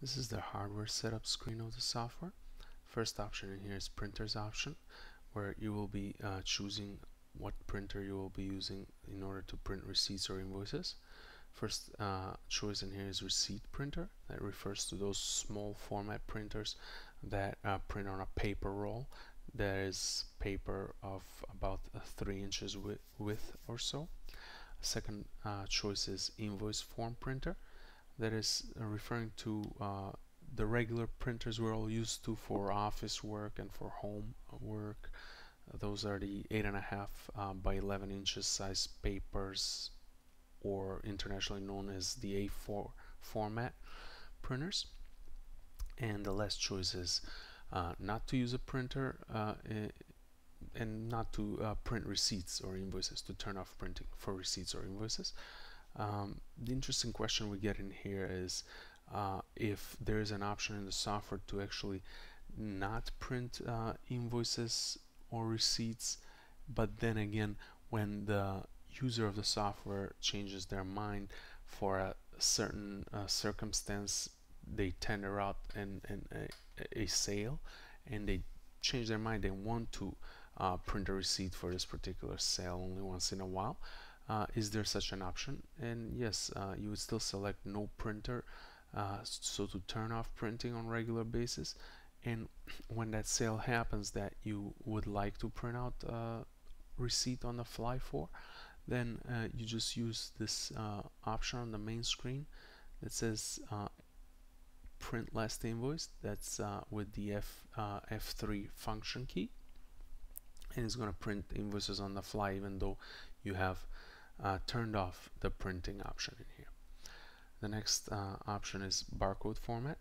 This is the hardware setup screen of the software. First option in here is printers option where you will be uh, choosing what printer you will be using in order to print receipts or invoices. First uh, choice in here is receipt printer that refers to those small format printers that uh, print on a paper roll there is paper of about uh, 3 inches width, width or so. Second uh, choice is invoice form printer that is uh, referring to uh, the regular printers we're all used to for office work and for home work. those are the 8.5 uh, by 11 inches size papers or internationally known as the A4 format printers. And the last choice is uh, not to use a printer uh, and not to uh, print receipts or invoices, to turn off printing for receipts or invoices. Um, the interesting question we get in here is uh, if there is an option in the software to actually not print uh, invoices or receipts, but then again, when the user of the software changes their mind for a certain uh, circumstance, they tender out and, and a, a, sale, and they change their mind. They want to uh, print a receipt for this particular sale only once in a while uh, is there such an option? And yes uh, you would still select no printer uh, so to turn off printing on regular basis. And when that sale happens that you would like to print out a receipt on the fly for then uh, you just use this uh, option on the main screen that says uh, print last invoice. That's with the F, F3 function key. And it's going to print invoices on the fly even though you have uh, turned off the printing option in here. The next uh, option is barcode format.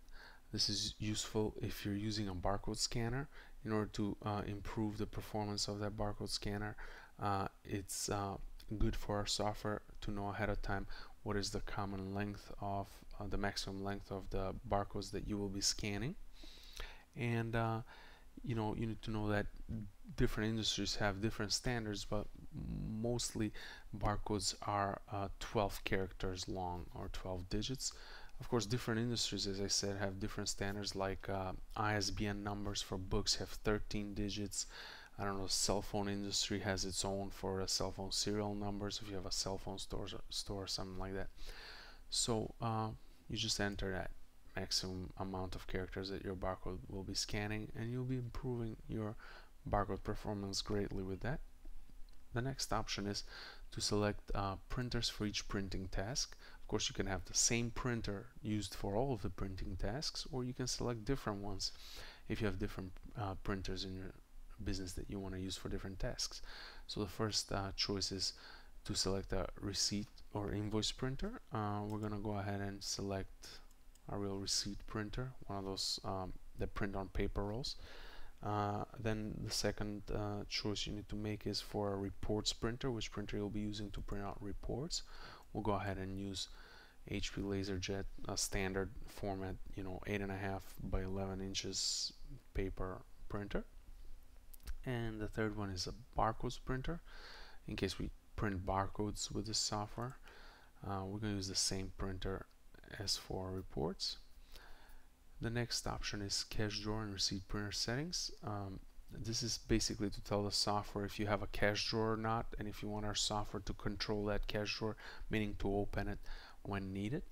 This is useful if you're using a barcode scanner in order to uh, improve the performance of that barcode scanner. Uh, it's uh, good for our software to know ahead of time what is the common length of uh, the maximum length of the barcodes that you will be scanning and you know you need to know that different industries have different standards but mostly barcodes are uh, 12 characters long or 12 digits. Of course different industries as I said have different standards like uh, ISBN numbers for books have 13 digits. I don't know cell phone industry has its own for a cell phone serial numbers if you have a cell phone store store or something like that. So uh, you just enter that maximum amount of characters that your barcode will be scanning and you'll be improving your barcode performance greatly with that. The next option is to select uh, printers for each printing task. Of course you can have the same printer used for all of the printing tasks or you can select different ones if you have different uh, printers in your business that you want to use for different tasks. So the first uh, choice is to select a receipt or invoice printer. Uh, we're going to go ahead and select a real receipt printer, one of those um, that print on paper rolls. Uh, then the second uh, choice you need to make is for a reports printer, which printer you'll be using to print out reports. We'll go ahead and use HP LaserJet, a standard format, you know, 8.5 by 11 inches paper printer. And the third one is a barcodes printer, in case we print barcodes with this software. Uh, we're going to use the same printer as for reports. The next option is cash drawer and receipt printer settings. Um, this is basically to tell the software if you have a cash drawer or not and if you want our software to control that cash drawer, meaning to open it when needed.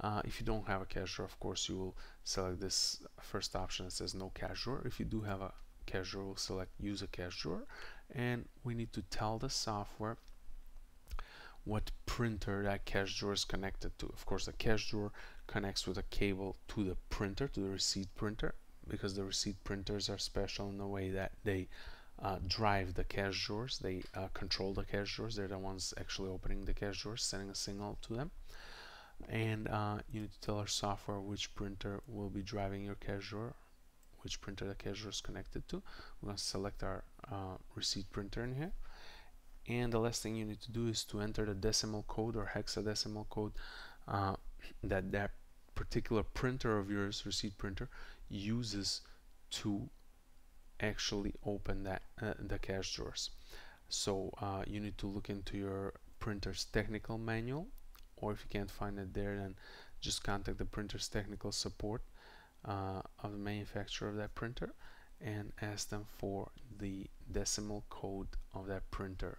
Uh, if you don't have a cash drawer, of course, you will select this first option that says no cash drawer. If you do have a cash drawer, we'll select use a cash drawer and we need to tell the software what printer that cash drawer is connected to. Of course, the cash drawer connects with a cable to the printer, to the receipt printer, because the receipt printers are special in the way that they uh, drive the cash drawers. They uh, control the cash drawers. They're the ones actually opening the cash drawers, sending a signal to them. And uh, you need to tell our software which printer will be driving your cash drawer, which printer the cash drawer is connected to. We're going to select our uh, receipt printer in here and the last thing you need to do is to enter the decimal code or hexadecimal code uh, that that particular printer of yours receipt printer uses to actually open that uh, the cash drawers. So uh, you need to look into your printer's technical manual or if you can't find it there then just contact the printer's technical support uh, of the manufacturer of that printer and ask them for the decimal code of that printer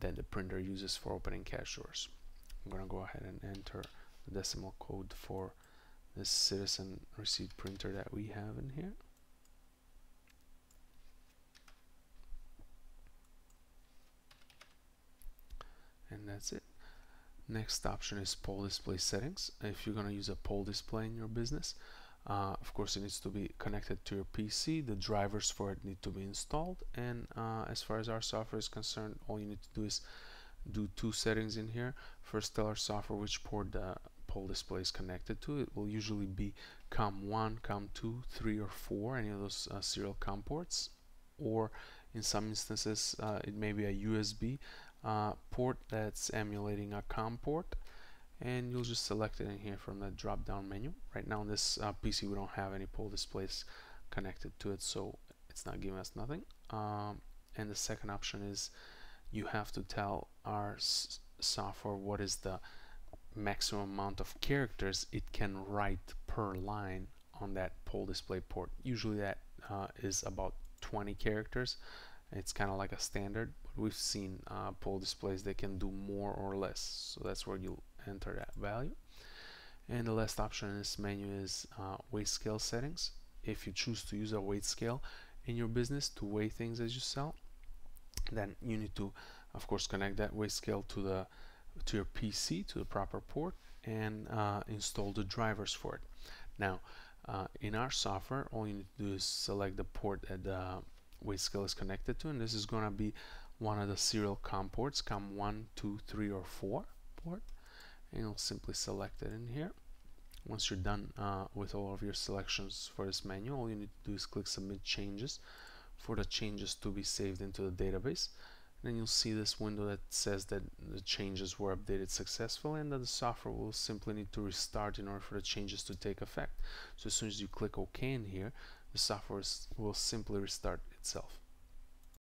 that the printer uses for opening cash drawers. I'm going to go ahead and enter the decimal code for this citizen receipt printer that we have in here. And that's it. Next option is pole display settings. If you're going to use a pole display in your business, uh, of course it needs to be connected to your PC the drivers for it need to be installed. And uh, as far as our software is concerned all you need to do is do two settings in here. First tell our software which port the pole display is connected to. It will usually be COM1 COM2 3 or 4 any of those uh, serial COM ports. Or in some instances uh, it may be a USB uh, port that's emulating a COM port and you'll just select it in here from the drop down menu. Right now on this uh, PC we don't have any pole displays connected to it so it's not giving us nothing. Um, and the second option is you have to tell our software what is the maximum amount of characters it can write per line on that pole display port. Usually that uh, is about 20 characters. It's kind of like a standard but we've seen uh, pole displays they can do more or less. So that's where you enter that value. And the last option in this menu is uh, weight scale settings. If you choose to use a weight scale in your business to weigh things as you sell then you need to of course connect that weight scale to the to your PC to the proper port and uh, install the drivers for it. Now uh, in our software all you need to do is select the port that the weight scale is connected to and this is going to be one of the serial COM ports COM 1 2 3 or 4 port and you'll simply select it in here. Once you're done uh, with all of your selections for this menu all you need to do is click submit changes for the changes to be saved into the database. Then you'll see this window that says that the changes were updated successfully and that the software will simply need to restart in order for the changes to take effect. So as soon as you click OK in here the software will simply restart itself